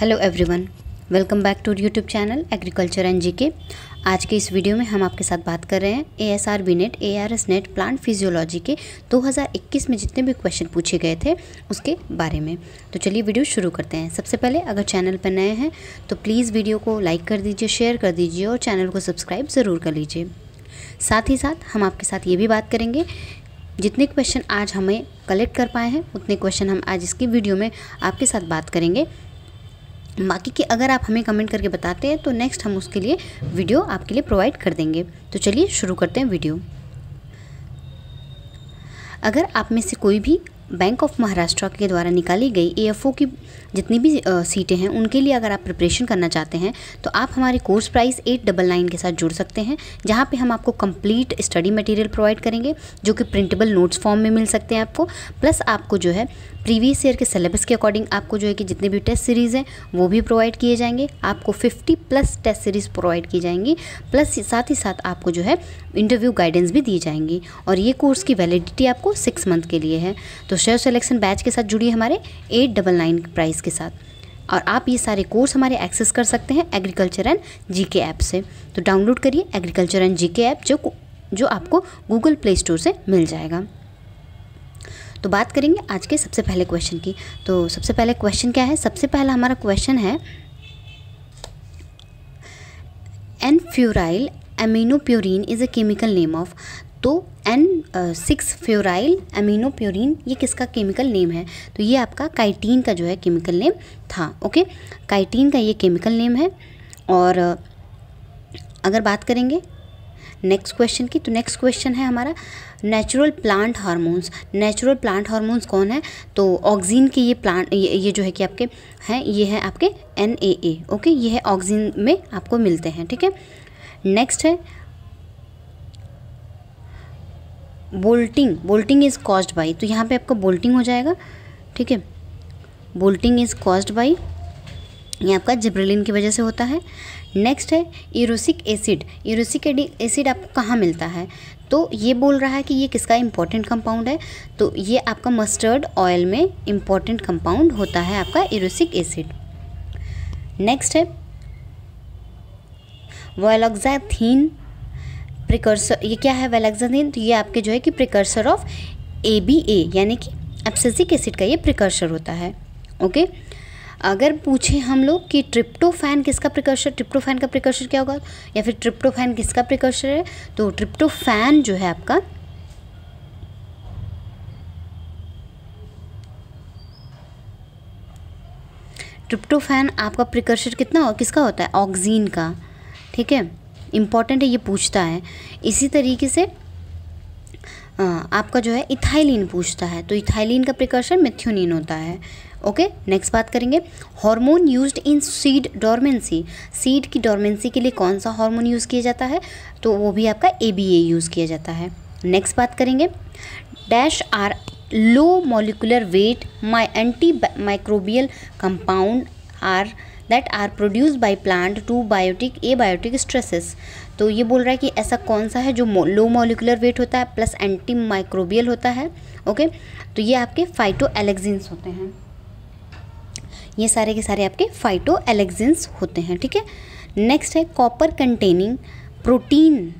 Hello everyone welcome back to YouTube channel agriculture and GK आज के इस video में हम आपके साथ बात कर रहे हैं A S R B NET A R S NET plant physiology के 2021 में जितने भी क्वेश्चन पूछे गए थे, उसके बारे में। तो चलिए वीडियो शुरू करते हैं। सबसे पहले अगर चैनल पर नए हैं तो प्लीज़ वीडियो को लाइक कर दीजिए शेयर कर दीजिए और चैनल को सब्सक्राइब ज़रूर कर लीजिए। साथ ही साथ हम आपके साथ ये भी बात करेंगे, जितने क्वेश्चन आज हमें कलेक्ट कर पाए हैं, उतने क्वेश्चन हम आज इसकी वीडियो में आपके साथ बात करेंगे। बाकी के अगर आप हमें कमेंट करके बताते हैं तो नेक्स्ट हम उसके लिए वीडियो आपके लिए प्रोवाइड कर देंगे। तो चलिए शुरू करते हैं वीडियो अगर आप में से कोई भी बैंक ऑफ़ महाराष्ट्र के द्वारा निकाली गई ए की जितनी भी सीटें हैं, उनके लिए अगर आप प्रिपरेशन करना चाहते हैं तो आप हमारे course price at double nine के साथ जुड़ सकते हैं, जहाँ पे हम आपको कंप्लीट स्टडी मटेरियल प्रोवाइड करेंगे, जो कि प्रिंटेबल नोट्स फॉर्म में मिल सकते हैं आपको प्लस आपको जो है प्रीवियस ईयर के सिलेबस के अकॉर्डिंग आपको जो है कि जितने भी टेस्ट सीरीज़ हैं, वो भी प्रोवाइड किए जाएँगे, आपको 50 प्लस टेस्ट सीरीज़ प्रोवाइड की जाएँगी प्लस साथ ही साथ आपको जो है इंटरव्यू गाइडेंस भी दी जाएँगी, और ये कोर्स की वैलिडिटी आपको सिक्स मंथ के लिए है। तो शेयर सेलेक्शन बैच के साथ जुड़िए हमारे एट डबल नाइन प्राइस के साथ। और आप ये सारे कोर्स हमारे एक्सेस कर सकते हैं एग्रीकल्चर एंड जीके ऐप से। तो डाउनलोड करिए एग्रीकल्चर एंड जीके ऐप जो जो आपको गूगल प्ले स्टोर से मिल जाएगा। तो बात करेंगे आज के सबसे पहले क्वेश्चन की। तो सबसे पहले क्वेश्चन क्या है? सबसे पहला हमारा क्वेश्चन है N furyl aminopurine is a chemical name of तो एन सिक्स फ्योराइल एमिनोप्योरिन ये किसका केमिकल नेम है? तो ये आपका काइटीन का जो है केमिकल नेम था ओके काइटीन का ये केमिकल नेम है और अगर बात करेंगे नेक्स्ट क्वेश्चन की तो नेक्स्ट क्वेश्चन है हमारा natural plant hormones natural plant hormones कौन है? तो ऑक्सीन के ये प्लांट ये, ये जो है कि आपके हैं ये है आपके एन ए ओके ये है ऑक्सीन में आपको मिलते हैं ठीक है? नेक्स्ट है bolting bolting is caused by तो यहाँ पे आपका बोल्टिंग हो जाएगा, ठीक है? बोल्टिंग इज़ कॉस्ड बाई ये आपका जिब्रेलिन की वजह से होता है। नेक्स्ट है, यूरोसिक एसिड। यूरोसिक एसिड आपको कहाँ मिलता है? तो ये बोल रहा है कि ये किसका इंपॉर्टेंट कंपाउंड है? तो ये आपका मस्टर्ड ऑयल में इंपॉर्टेंट कंपाउंड होता है आपका यूरोसिक एसिड। नेक्स्ट है वॉलॉक्साथीन प्रिकर्सर ये क्या है वेलेक्साथीन तो ये आपके जो है कि precursor of A B A यानी कि एप्सिसिक एसिड का ये प्रिकर्सर होता है ओके अगर पूछे हम लोग कि ट्रिप्टोफैन किसका प्रिकर्शर ट्रिप्टोफैन का प्रिकर्शर क्या होगा? या फिर ट्रिप्टोफैन किसका प्रिकर्शर है? तो ट्रिप्टोफैन जो है आपका ट्रिप्टोफैन आपका प्रिकर्शर कितना हो, किसका होता है? ऑक्जीन का, ठीक है? इंपॉर्टेंट है, ये पूछता है। इसी तरीके से आपका जो है इथाइलिन पूछता है। तो इथाइलिन का प्रिकॉशन मिथ्योनिन होता है। ओके नेक्स्ट बात करेंगे। Hormone used in seed dormancy seed की डॉर्मेंसी के लिए कौन सा हार्मोन यूज़ किया जाता है? तो वो भी आपका ए बी ए यूज़ किया जाता है। नेक्स्ट बात करेंगे। Dash are low molecular weight my antimicrobial compound are that are produce by plant to biotic abiotic stresses तो ये बोल रहा है कि ऐसा कौन सा है जो लो मोलिकुलर वेट होता है प्लस एंटी माइक्रोबियल होता है ओके तो ये आपके फाइटो एलेक्जिन्स होते हैं। ये सारे के सारे आपके फाइटो एलेक्जेंस होते हैं, ठीक है? नेक्स्ट है copper containing protein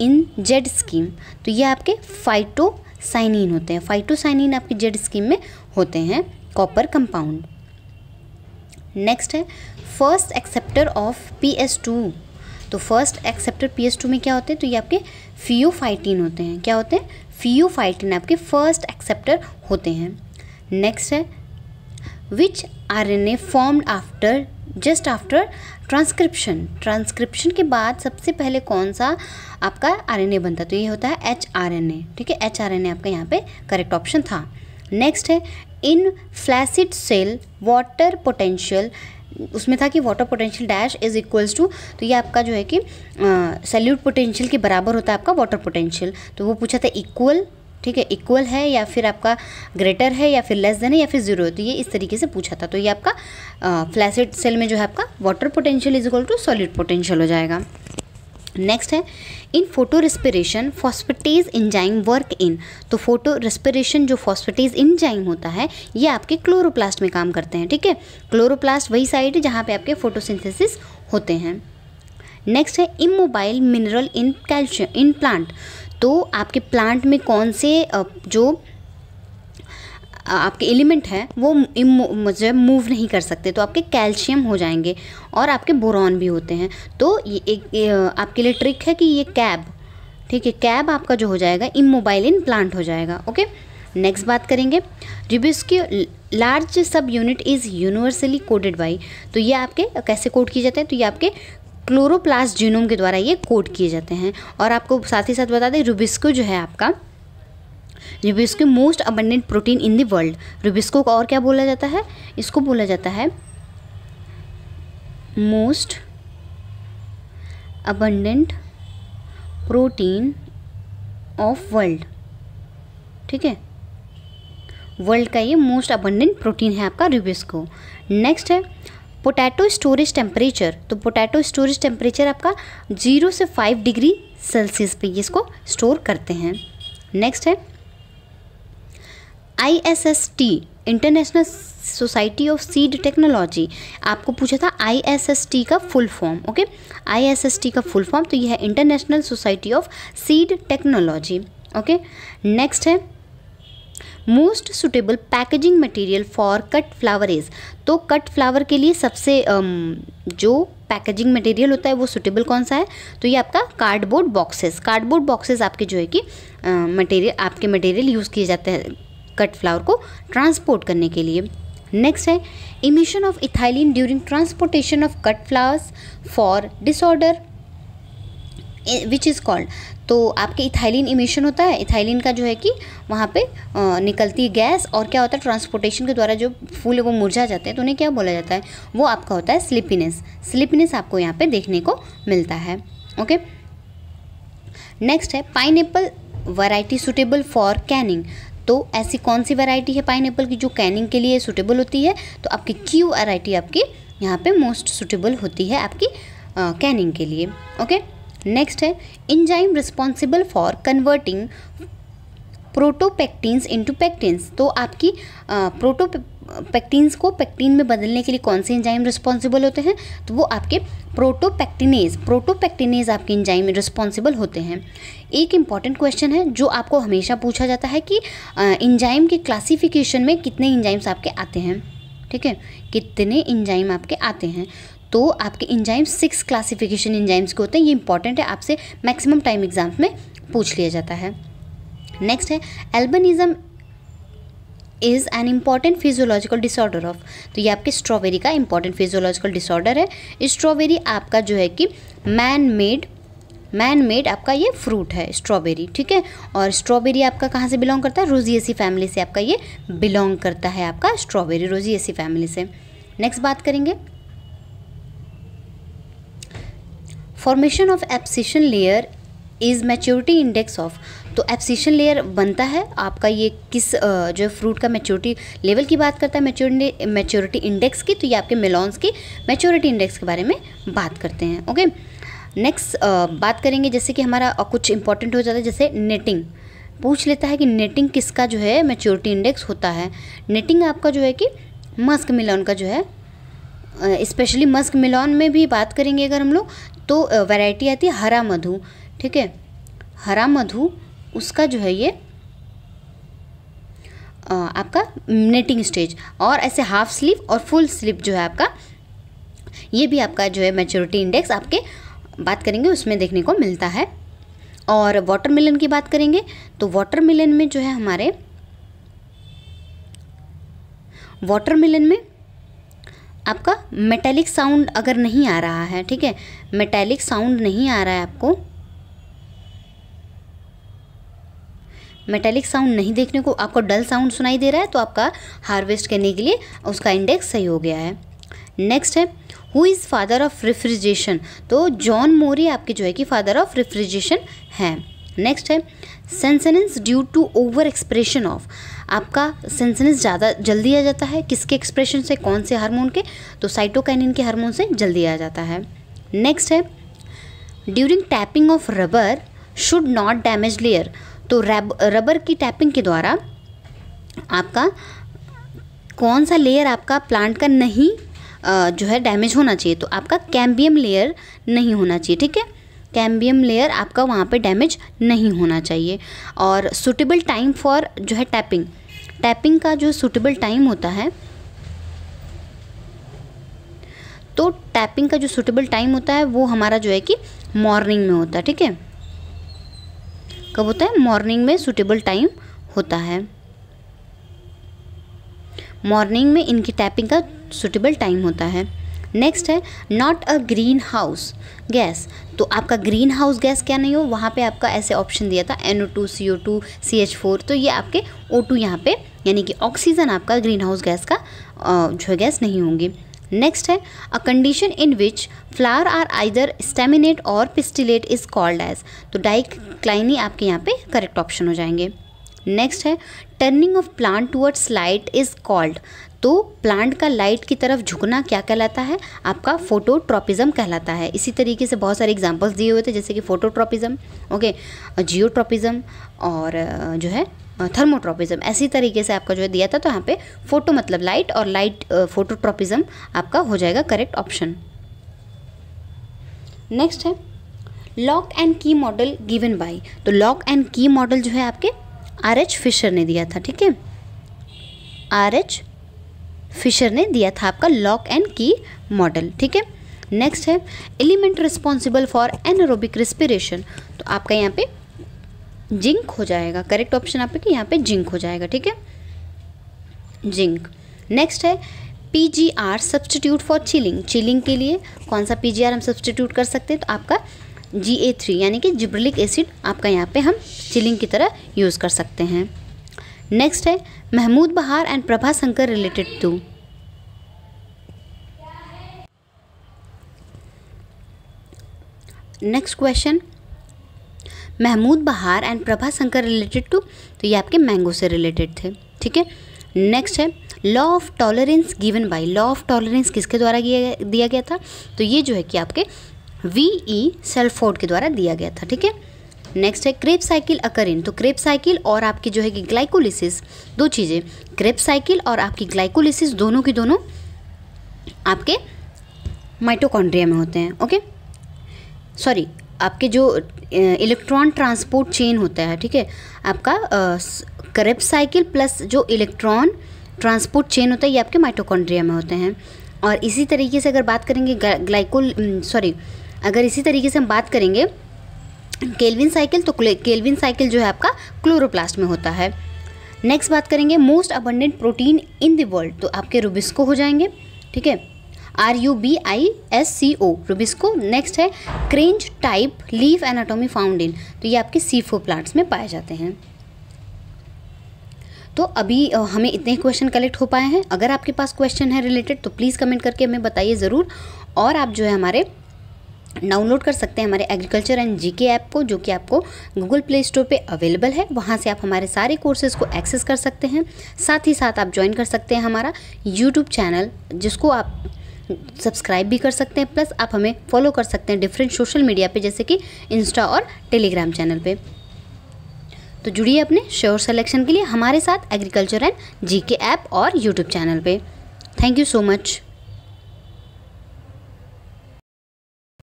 in Z scheme तो ये आपके फाइटोसाइनिन होते हैं। फाइटोसाइनिन आपके जेड स्कीम में होते हैं कॉपर कंपाउंड नेक्स्ट है first acceptor of P S two तो first acceptor P S two में क्या होते हैं? तो ये आपके फियोफाइटिन होते हैं। क्या होते हैं? फियोफाइटिन आपके फ़र्स्ट एक्सेप्टर होते हैं। नेक्स्ट है which R N A formed after just after transcription transcription के बाद सबसे पहले कौन सा आपका आर एन ए बनता है? तो ये होता है एच आर एन ए ठीक है? एच आर एन ए आपका यहाँ पे करेक्ट ऑप्शन था। नेक्स्ट है in flaccid cell water potential उसमें था कि water potential dash is equals to तो ये आपका जो है कि सेल्यूट पोटेंशियल के बराबर होता है आपका वाटर पोटेंशियल तो वो पूछा था इक्वल ठीक है इक्वल है या फिर आपका ग्रेटर है या फिर लेस देन है या फिर ज़ीरो है? तो ये इस तरीके से पूछा था। तो ये आपका फ्लैसिड सेल में जो है आपका water potential is equal to solid potential हो जाएगा। नेक्स्ट है in photo respiration phosphatase enzyme work in तो फ़ोटो रेस्पिरेशन जो फॉस्फेटेज इंजाइम होता है, ये आपके क्लोरोप्लास्ट में काम करते हैं, ठीक है? क्लोरोप्लास्ट वही साइड है जहाँ पे आपके फोटोसिंथेसिस होते हैं। नेक्स्ट है immobile mineral in calcium in plant तो आपके प्लांट में कौन से जो आपके एलिमेंट हैं, वो जो मूव नहीं कर सकते तो आपके कैल्शियम हो जाएँगे और आपके बोरॉन भी होते हैं। तो ये एक आपके लिए ट्रिक है कि ये कैब ठीक है कैब आपका जो हो जाएगा इमोबाइल इन प्लांट हो जाएगा ओके नेक्स्ट बात करेंगे। Rubisco large subunit is universally coded by तो ये आपके, कैसे कोड किए जाते हैं? तो ये आपके क्लोरोप्लास्ट जीनोम के द्वारा ये कोड किए जाते हैं। और आपको साथ ही साथ बता दें रुबिस्को जो है आपका rubisco most abundant protein in the world rubisco को और क्या बोला जाता है? इसको बोला जाता है most abundant protein of world ठीक है? वर्ल्ड का ये मोस्ट अबंडेंट प्रोटीन है आपका रुबिस्को नेक्स्ट है पोटैटो स्टोरेज टेम्परेचर तो पोटैटो स्टोरेज टेम्परेचर आपका ज़ीरो से फाइव डिग्री सेल्सियस पे इसको स्टोर करते हैं. नेक्स्ट है the international society of seed technology आपको पूछा था आई एस एस टी का full form okay I S S T का फुल फॉर्म तो यह है international society of seed technology okay next है most suitable packaging material for cut flower is तो कट फ्लावर के लिए सबसे जो पैकेजिंग मटेरियल होता है वो सुटेबल कौन सा है? तो ये आपका कार्डबोर्ड बॉक्सेस कार्डबोर्ड बॉक्सेस आपके जो है कि मटेरियल आपके मटेरियल यूज़ किए जाते हैं। कट फ्लावर को ट्रांसपोर्ट करने के लिए। नेक्स्ट है emission of ethylene during transportation of cut flowers for disorder which is called तो आपके इथाइलिन इमिशन होता है इथाइलिन का जो है कि वहाँ पे निकलती है गैस और क्या होता है ट्रांसपोर्टेशन के द्वारा जो फूल है वो मुरझा जाते हैं तो उन्हें क्या बोला जाता है, वो आपका होता है स्लिपिनेस स्लिपिनेस आपको यहाँ पे देखने को मिलता है ओके नेक्स्ट है pineapple variety suitable for canning तो ऐसी कौन सी वैरायटी है पाइन की जो कैनिंग के लिए सुटेबल होती है? तो आपकी क्यू वैरायटी आपकी यहाँ पे मोस्ट सुटेबल होती है आपकी कैनिंग के लिए। ओके नेक्स्ट है enzyme responsible for converting protopectins into pectins तो आपकी प्रोटो पेक्टिन्स को पैक्टीन में बदलने के लिए कौन से इंजाइम रिस्पॉन्सिबल होते हैं? तो वो आपके प्रोटोपेक्टिनेज प्रोटोपेक्टिनेज आपके इंजाइम रिस्पॉन्सिबल होते हैं। एक इंपॉर्टेंट क्वेश्चन है, जो आपको हमेशा पूछा जाता है कि इंजाइम के क्लासिफिकेशन में कितने इंजाइम्स आपके आते हैं? ठीक है? कितने इंजाइम आपके आते हैं? तो आपके इंजाइम सिक्स क्लासिफिकेशन इंजाइम्स के होते हैं। ये इंपॉर्टेंट है, आपसे मैक्सिमम टाइम एग्ज़ाम्स में पूछ लिया जाता है। नेक्स्ट है albinism is an important physiological disorder of तो ये आपके स्ट्रॉबेरी का इंपॉर्टेंट फिजियोलॉजिकल डिसऑर्डर है। स्ट्रॉबेरी आपका जो है कि मैन मेड मैन मेड आपका ये फ्रूट है स्ट्रॉबेरी ठीक है? और स्ट्रॉबेरी आपका कहाँ से बिलोंग करता है? रोजिएसी फैमिली से आपका ये बिलोंग करता है आपका स्ट्रॉबेरी रोजिएसी फैमिली से। नेक्स्ट बात करेंगे। Formation of abscission layer is maturity index of तो एप्सिशन लेयर बनता है। आपका ये किस जो फ्रूट का मेच्योरिटी लेवल की बात करता है मेच्योरिटी मेच्योरिटी इंडेक्स की तो ये आपके मेलॉन्स की मेच्योरिटी इंडेक्स के बारे में बात करते हैं ओके नेक्स्ट बात करेंगे जैसे कि हमारा कुछ इंपॉर्टेंट हो जाता है, जैसे नेटिंग पूछ लेता है कि नेटिंग किसका जो है मेच्योरिटी इंडेक्स होता है। नेटिंग आपका जो है कि मस्क मिलॉन का जो है स्पेशली मस्क मिलॉन में भी बात करेंगे अगर हम लोग तो वैरायटी आती है हरा मधु, ठीक है? हरा मधु उसका जो है ये आपका नेटिंग स्टेज और ऐसे हाफ़ स्लीव और फुल स्लीव जो है आपका, ये भी आपका जो है मेच्योरिटी इंडेक्स आपके बात करेंगे, उसमें देखने को मिलता है। और वाटर मिलन की बात करेंगे तो वाटर मिलन में जो है हमारे वाटर मिलन में आपका मेटेलिक साउंड अगर नहीं आ रहा है, ठीक है? मेटेलिक साउंड नहीं आ रहा है आपको मेटेलिक साउंड नहीं देखने को, आपको डल साउंड सुनाई दे रहा है तो आपका हार्वेस्ट करने के लिए उसका इंडेक्स सही हो गया है। नेक्स्ट है who is father of refrigeration तो जॉन मोरी आपके जो है कि फादर ऑफ़ रेफ्रिजरेशन है। नेक्स्ट है senescence due to over expression of आपका सेंसनेंस ज़्यादा जल्दी आ जाता है, किसके एक्सप्रेशन से, कौन से हार्मोन के? तो साइटोकैनिन के हार्मोन से जल्दी आ जाता है। नेक्स्ट है during tapping of rubber should not damage layer तो रबर की टैपिंग के द्वारा आपका कौन सा लेयर आपका प्लांट का नहीं जो है डैमेज होना चाहिए तो आपका कैम्बियम लेयर नहीं होना चाहिए, ठीक है? कैम्बियम लेयर आपका वहाँ पे डैमेज नहीं होना चाहिए। और सुटेबल टाइम फॉर जो है टैपिंग टैपिंग का जो सुटेबल टाइम होता है तो टैपिंग का जो सुटेबल टाइम होता है, वो हमारा जो है कि मॉर्निंग में होता है, ठीक है? कब होता है? मॉर्निंग में सुटेबल टाइम होता है। मॉर्निंग में इनकी टैपिंग का सुटेबल टाइम होता है। नेक्स्ट है not a green house gas तो आपका ग्रीन हाउस गैस क्या नहीं हो? वहाँ पे आपका ऐसे ऑप्शन दिया था N O two C O two C H four तो ये आपके ओ टू यहाँ पे, यानी कि ऑक्सीजन आपका ग्रीन हाउस गैस का जो है गैस नहीं होंगी। नेक्स्ट है a condition in which flower are either staminate और पिस्टिलेट इज़ कॉल्ड एज तो डाइक्लाइनी आपके यहाँ पे करेक्ट ऑप्शन हो जाएँगे। नेक्स्ट है turning of plant towards light is called तो प्लांट का लाइट की तरफ़ झुकना क्या कहलाता है? आपका फोटोट्रॉपिज्म कहलाता है। इसी तरीके से बहुत सारे एग्जांपल्स दिए हुए थे, जैसे कि फोटोट्रॉपिज्म ओके जियोट्रॉपिज्म और जो है थर्मोट्रॉपिज्म। ऐसी तरीके से आपका जो है दिया था तो यहाँ पे फ़ोटो मतलब लाइट और लाइट फोटोट्रॉपिज्म आपका हो जाएगा करेक्ट ऑप्शन नेक्स्ट है lock and key model given by तो लॉक एंड की मॉडल जो है आपके आर एच फिशर ने दिया था, ठीक है? आर एच फिशर ने दिया था आपका लॉक एंड की मॉडल ठीक है? नेक्स्ट है element responsible for anaerobic respiration तो आपका यहाँ पे जिंक हो जाएगा। करेक्ट ऑप्शन आपके यहाँ पे जिंक हो जाएगा, ठीक है? जिंक। नेक्स्ट है P G R substitute for chilling chilling के लिए कौन सा पी जी आर हम सब्सटीट्यूट कर सकते हैं? तो आपका जी ए थ्री यानी कि जिब्रलिक एसिड आपका यहाँ पे हम चिलिंग की तरह यूज़ कर सकते हैं। नेक्स्ट है, Mahmud Bahar and Prabha Shankar related to next question Mahmud Bahar and Prabha Shankar related to तो ये आपके मैंगो से रिलेटेड थे, ठीक है? नेक्स्ट है law of tolerance given by law of tolerance किसके द्वारा दिया गया था? तो ये जो है कि आपके वी ई सेल्फोर्ड के द्वारा दिया गया था, ठीक है? नेक्स्ट है क्रेप साइकिल अकरिन तो क्रेप साइकिल और आपकी जो है कि ग्लाइकोलिसिस दो चीज़ें क्रेप साइकिल और आपकी ग्लाइकोलिसिस दोनों की दोनों आपके माइटोकॉन्ड्रिया में होते हैं ओके सॉरी आपके जो इलेक्ट्रॉन ट्रांसपोर्ट चेन होता है, ठीक है? आपका करेप साइकिल प्लस जो इलेक्ट्रॉन ट्रांसपोर्ट चेन होता है, ये आपके माइटोकॉन्ड्रिया में होते हैं। और इसी तरीके से अगर बात करेंगे ग्लाइकोल सॉरी अगर इसी तरीके से हम बात करेंगे केल्विन साइकिल तो केल्विन साइकिल जो है आपका क्लोरोप्लास्ट में होता है। नेक्स्ट बात करेंगे most abundant protein in the world तो आपके रुबिस्को हो जाएँगे, ठीक है? R U B I S C O rubisco next है Kranz type leaf anatomy found in तो ये आपके सीफो प्लांट्स में पाए जाते हैं। तो अभी हमें इतने क्वेश्चन कलेक्ट हो पाए हैं। अगर आपके पास क्वेश्चन है रिलेटेड तो प्लीज़ कमेंट करके हमें बताइए ज़रूर। और आप जो है हमारे डाउनलोड कर सकते हैं हमारे एग्रीकल्चर एंड जीके ऐप को, जो कि आपको गूगल प्ले स्टोर पे अवेलेबल है। वहाँ से आप हमारे सारे कोर्सेज़ को एक्सेस कर सकते हैं। साथ ही साथ आप ज्वाइन कर सकते हैं हमारा यूट्यूब चैनल जिसको आप सब्सक्राइब भी कर सकते हैं, प्लस आप हमें फॉलो कर सकते हैं डिफरेंट सोशल मीडिया पे, जैसे कि इंस्टा और टेलीग्राम चैनल पे। तो जुड़िए अपने श्योर सेलेक्शन के लिए हमारे साथ एग्रीकल्चर एंड जीके ऐप और यूट्यूब चैनल पे। Thank you so much